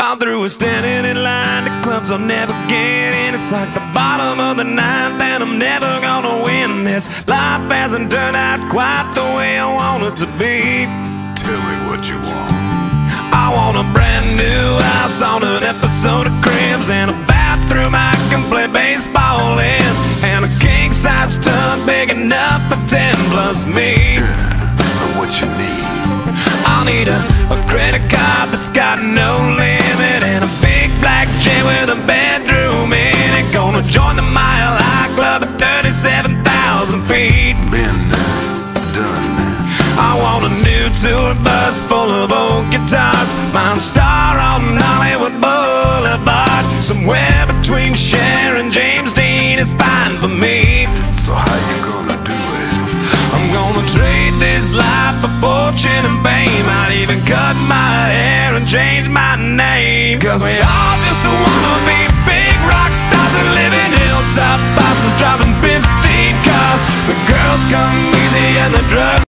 I'm through with standing in line to clubs I'll never get in. It's like the bottom of the ninth, and I'm never gonna win this. Life hasn't turned out quite the way I want it to be. Tell me what you want. I want a brand new house on an episode of Cribs and a bathroom I can play baseball in, and a king size tub big enough for ten plus me. Yeah, so what you need? I'll need a, a credit card that's got no limit to a bus full of old guitars. Mine star on Hollywood Boulevard. Somewhere between Cher and James Dean is fine for me. So how you gonna do it? I'm gonna trade this life for fortune and fame. I'd even cut my hair and change my name. Cause we all just wanna be big rock stars and live in hilltop bosses driving 15 cars. The girls come easy and the drugs.